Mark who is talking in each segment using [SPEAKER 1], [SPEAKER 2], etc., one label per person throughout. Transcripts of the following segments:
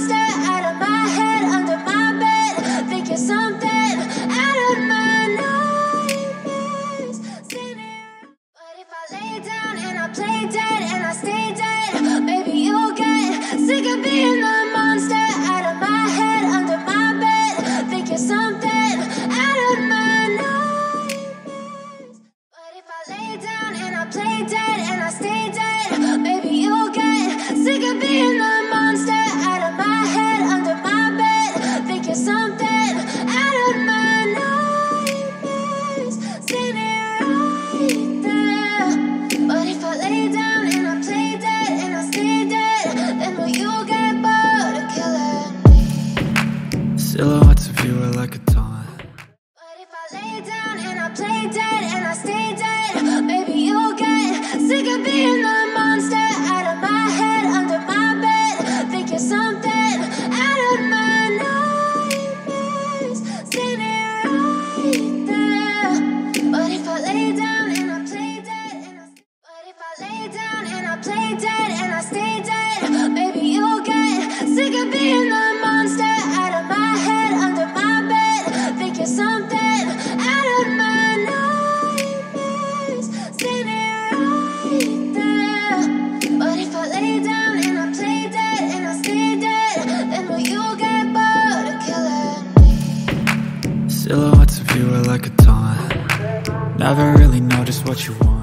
[SPEAKER 1] monster out of my head, you want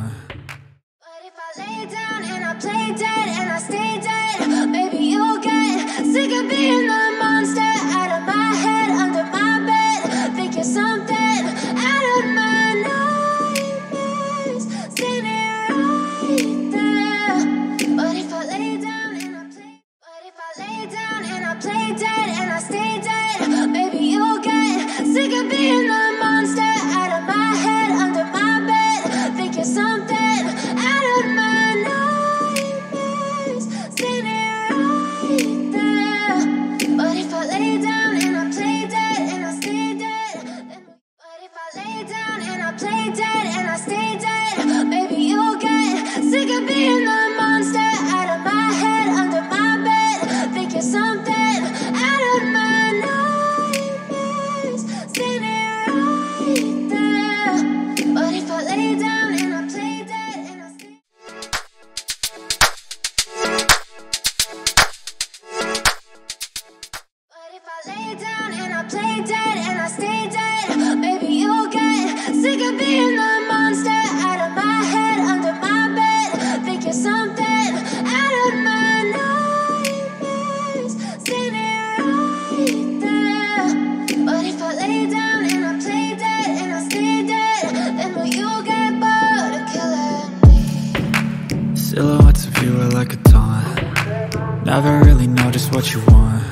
[SPEAKER 2] of you
[SPEAKER 1] are like a taunt Never really know just what you want.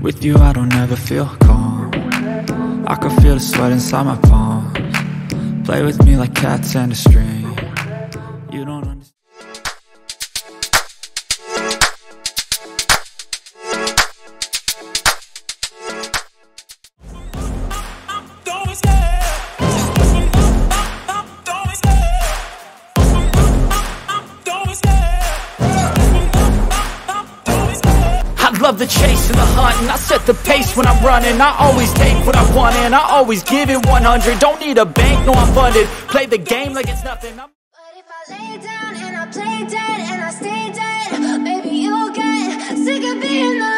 [SPEAKER 1] With you I don't ever feel calm. I can feel the sweat inside my palms. Play with me like cats and a string
[SPEAKER 3] the pace when I'm running. I always take what I want and I always give it 100 Don't need a bank, no I'm funded. Play the game like it's nothing. I'm
[SPEAKER 2] But if I lay down and I play dead and I stay dead, maybe you'll get sick of being the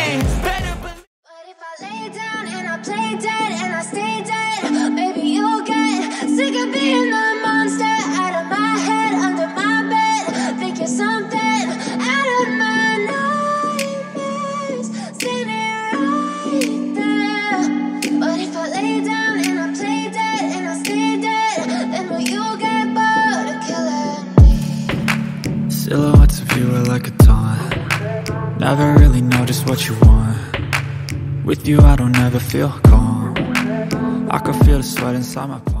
[SPEAKER 1] like a taunt. Never really know just what you want. With you I don't ever feel calm. I can feel the sweat inside my palms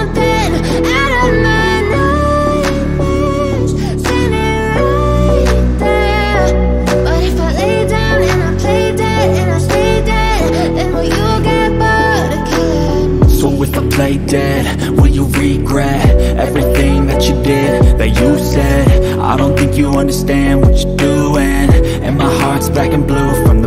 [SPEAKER 1] Play dead, will you
[SPEAKER 3] regret everything that you did, that you said? I don't think you understand what you're doing And my heart's black and blue from